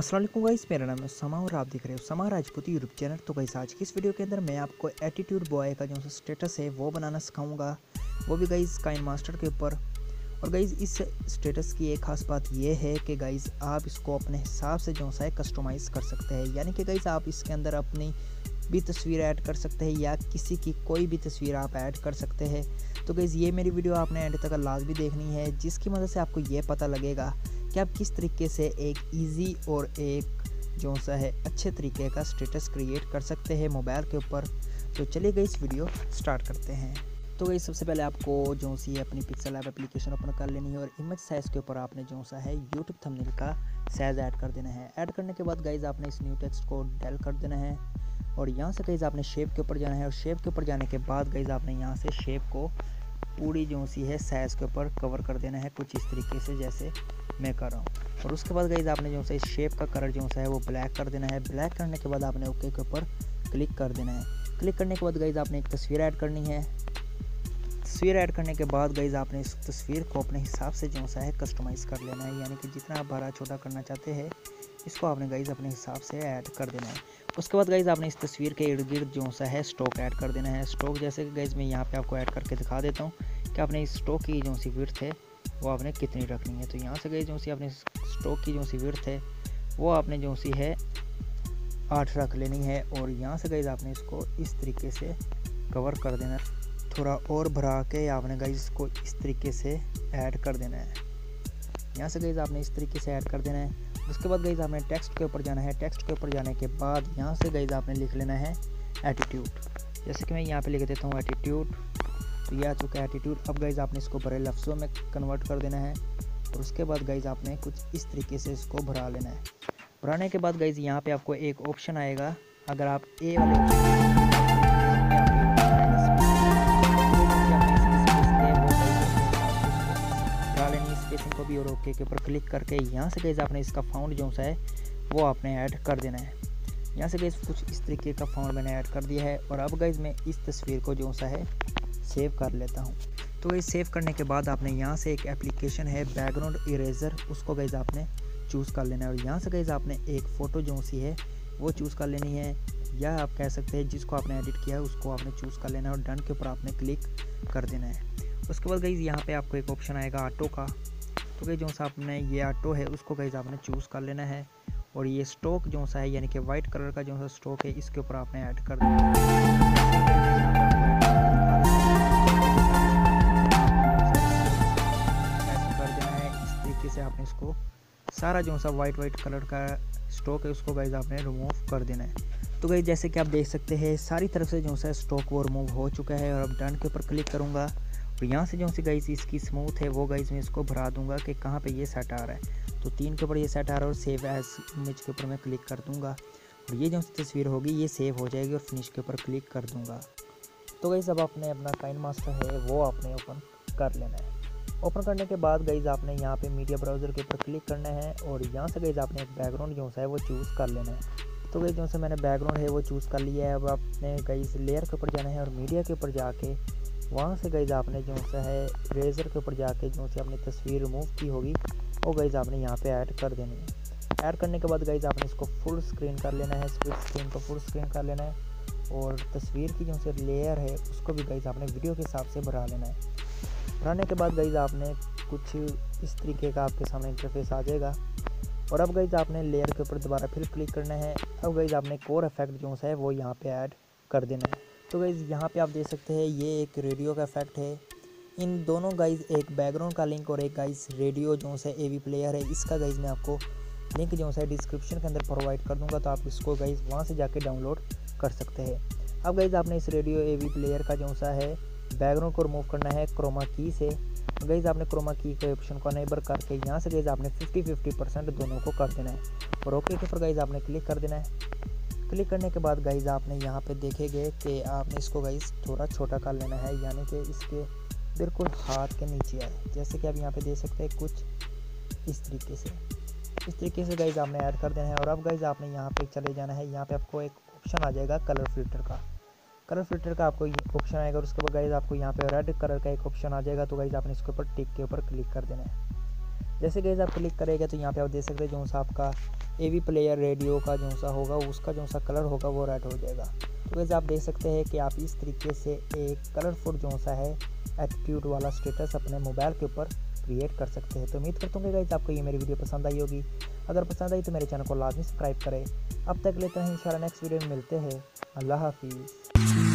Aslam guys, मेरा नाम है समा और आप देख रहे हो समा राजपूती यूट्यूब चैनल। तो गाइस, आज की इस वीडियो के अंदर मैं आपको एटीट्यूड बॉय का जो स्टेटस है, वो बनाना सिखाऊँगा। वो भी गाइस, काइन मास्टर के ऊपर। और गाइस, इस स्टेटस की एक खास बात ये है कि गाइस, आप इसको अपने हिसाब से जो सा है कस्टमाइज़ कर सकते हैं। यानी कि गाइज़ आप इसके अंदर अपनी भी तस्वीर ऐड कर सकते हैं या किसी की कोई भी तस्वीर आप ऐड कर सकते हैं। तो गाइज़ ये मेरी वीडियो आपने एंड तक लाजमी देखनी है, जिसकी मदद से आपको ये पता लगेगा कि आप किस तरीके से एक ईजी और एक जो सा है, अच्छे तरीके का स्टेटस क्रिएट कर सकते हैं मोबाइल के ऊपर। तो चलिए गई इस वीडियो स्टार्ट करते हैं। तो गई सबसे पहले आपको जो सी है, अपनी पिक्सल ऐप एप्लीकेशन ओपन कर लेनी है और इमेज साइज़ के ऊपर आपने जो सा है यूट्यूब थंबनेल का साइज़ ऐड कर देना है। ऐड करने के बाद गाइज़ आपने इस न्यू टेक्स्ट को डेल कर देना है। और यहाँ से गाइज़ आपने शेप के ऊपर जाना है और शेप के ऊपर जाने के बाद गाइज़ आपने यहाँ से शेप को पूरी जो सी है साइज़ के ऊपर कवर कर देना है कुछ इस तरीके से जैसे मैं कर रहा हूँ। और उसके बाद गई आपने जो सा इस शेप का कलर जो सा है वो ब्लैक कर देना है। ब्लैक करने के बाद आपने ओके के ऊपर क्लिक कर देना है। क्लिक करने के बाद गई आपने एक तस्वीर ऐड करनी है। तस्वीर ऐड करने के बाद गई आपने इस तस्वीर को अपने हिसाब से जो सा है कस्टमाइज़ कर लेना है। यानी कि जितना आप बड़ा छोटा करना चाहते हैं इसको आपने गाइज़ अपने हिसाब से ऐड कर देना है। उसके बाद गाइज़ आपने इस तस्वीर के इर्द गिर्द जो सा है स्टॉक ऐड कर देना है। स्टॉक जैसे कि गाइज़ मैं यहाँ पे आपको ऐड करके दिखा देता हूँ कि आपने इस स्टॉक की जो सी विर्थ है, वो आपने कितनी रखनी है। तो यहाँ से गई जो सी आपने स्टॉक की जो सी विर्थ है, वो आपने जो सी है आठ रख लेनी है और यहाँ से गई आपने इसको इस तरीके से कवर कर देना थोड़ा और भरा के आपने गई इसको इस तरीके से ऐड कर देना है। यहाँ से गई आपने इस तरीके से ऐड कर देना है। उसके बाद गई आपने टेक्स्ट के ऊपर जाना है। टेक्स्ट के ऊपर जाने के बाद यहाँ से गई आपने लिख लेना है एटीट्यूड जैसे कि मैं यहाँ पे लिख देता हूँ एटीट्यूड तो ये आ चुका है एटीट्यूड अब गाइज़ आपने इसको बड़े लफ्ज़ों में कन्वर्ट कर देना है और उसके बाद गाइज़ आपने कुछ इस तरीके से इसको भरा लेना है। भराने के बाद गाइज़ यहाँ पे आपको एक ऑप्शन आएगा। अगर आप ए वाले स्पेसिंग को भी और ओके के ऊपर क्लिक करके यहाँ से गई आपने इसका फाउंड जो सा है, वो आपने ऐड कर देना है। यहाँ से गई कुछ इस तरीके का फाउंड मैंने ऐड कर दिया है और अब गई मैं इस तस्वीर को जो सा है सेव कर लेता हूँ। तो ये सेव करने के बाद आपने यहाँ से एक एप्लीकेशन है बैकग्राउंड इरेज़र उसको गैज़ आपने चूज़ कर लेना है। और यहाँ से गैज़ आपने एक फ़ोटो जो सी है, वो चूज़ कर लेनी है। या आप कह सकते हैं जिसको आपने एडिट किया है, उसको आपने चूज़ कर लेना है और डन के ऊपर आपने क्लिक कर देना है। उसके बाद गई यहाँ पे आपको एक ऑप्शन आएगा ऑटो का। तो गई जो सा आपने ये ऑटो है, उसको गई आपने चूज़ कर लेना है। और ये स्टॉक जो सा है, यानी कि वाइट कलर का जो सा स्टॉक है, इसके ऊपर आपने ऐड कर देना है। से आपने इसको सारा जो सा वाइट वाइट कलर का स्टॉक है, उसको गाइज़ आपने रिमूव कर देना है। तो गाइज़ जैसे कि आप देख सकते हैं, सारी तरफ़ से जो सा स्टॉक वो रिमूव हो चुका है। और अब डन के ऊपर क्लिक करूँगा। और यहाँ से जो सी गाइज़ इसकी स्मूथ है, वो गाइज़ मैं इसको भरा दूँगा कि कहाँ पे ये सेट आ रहा है। तो तीन के ऊपर ये सेट आ रहा है और सेव एज इमेज के ऊपर मैं क्लिक कर दूँगा। और ये जो सी तस्वीर होगी, ये सेव हो जाएगी और फिनिश के ऊपर क्लिक कर दूँगा। तो गाइज़ अब आपने अपना काइन मास्टर है, वो आपने ओपन कर लेना है। ओपन करने के बाद गईज़ आपने यहाँ पे मीडिया ब्राउज़र के ऊपर क्लिक करना है और यहाँ से गईज़ आपने एक बैकग्राउंड जो सा है, वो चूज़ कर लेना है। तो गई जो मैंने बैकग्राउंड है, वो चूज़ कर लिया है। अब आपने गई लेयर के ऊपर जाना है और मीडिया के ऊपर जाके वहाँ से गईज़ आपने जो सा है रेजर के ऊपर जाके जो सी अपनी तस्वीर रिमूव की होगी, वो गईज़ आपने यहाँ पर ऐड कर देनी है। ऐड करने के बाद गईज़ आपने इसको फुल स्क्रीन कर लेना है स्प्लिट स्क्रीन को फुल स्क्रीन कर लेना है और तस्वीर की जो से लेयर है, उसको भी गईज़ आपने वीडियो के हिसाब से भरा लेना है। बनाने के बाद गईज़ आपने कुछ इस तरीके का आपके सामने इंटरफेस आ जाएगा और अब गईज़ आपने लेयर के ऊपर दोबारा फिर क्लिक करना है, अब गईज़ आपने कोर इफ़ेक्ट जो है, वो यहाँ पर ऐड कर देना है। तो गाइज़ यहाँ पे आप देख सकते हैं, ये एक रेडियो का इफ़ेक्ट है। इन दोनों गाइज़ एक बैकग्राउंड का लिंक और एक गाइज़ रेडियो जो है ए वी प्लेयर है, इसका गाइज़ मैं आपको लिंक जो है डिस्क्रिप्शन के अंदर प्रोवाइड कर दूँगा तो आप इसको गाइज़ वहाँ से जाके डाउनलोड कर सकते हैं। अब गाइज़ आपने इस रेडियो ए वी प्लेयर का जो सा है बैकग्राउंड को रिमूव करना है क्रोमा की से। गईज आपने क्रोमा की के ऑप्शन को अनेबर करके यहाँ से गईज आपने 50 50 परसेंट दोनों को कर देना है। और ओके के ऊपर गईज आपने क्लिक कर देना है। क्लिक करने के बाद गाइज़ आपने यहाँ पे देखेंगे कि आपने इसको गाइज़ थोड़ा छोटा कर लेना है, यानी कि इसके बिल्कुल हाथ के नीचे आए जैसे कि आप यहाँ पे देख सकते हैं कुछ इस तरीके से। इस तरीके से गाइज़ आपने ऐड कर देना है, और अब गाइज़ आपने यहाँ पे चले जाना है। यहाँ पे आपको एक ऑप्शन आ जाएगा कलर फ़िल्टर का। कलर फ़िल्टर का आपको ऑप्शन आएगा, और उसके बाद गाइज़ आपको यहाँ पे रेड कलर का एक ऑप्शन आ जाएगा। तो गाइज़ आपने इसके ऊपर टिक के ऊपर क्लिक कर देना है। जैसे गैज़ आप क्लिक करेंगे तो यहाँ पे आप देख सकते हैं जो सा आपका ए वी प्लेयर रेडियो का जो सा होगा, उसका जो सा कलर होगा, वो रेड हो जाएगा। तो वैसे आप देख सकते हैं कि आप इस तरीके से एक कलरफुल जो सा है एटीट्यूड वाला स्टेटस अपने मोबाइल के ऊपर क्रिएट कर सकते हैं। तो उम्मीद करता हूँ कि गाइज़ आपको ये मेरी वीडियो पसंद आई होगी। अगर पसंद आई तो मेरे चैनल को लाजमी सब्सक्राइब करें। अब तक लेते हैं इन नेक्स्ट वीडियो में मिलते हैं। अल्लाह हाफिज़।